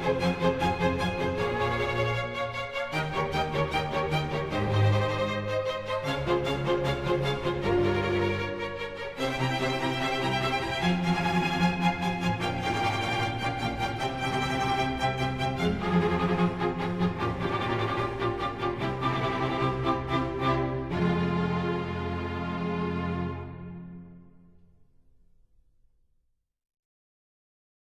Música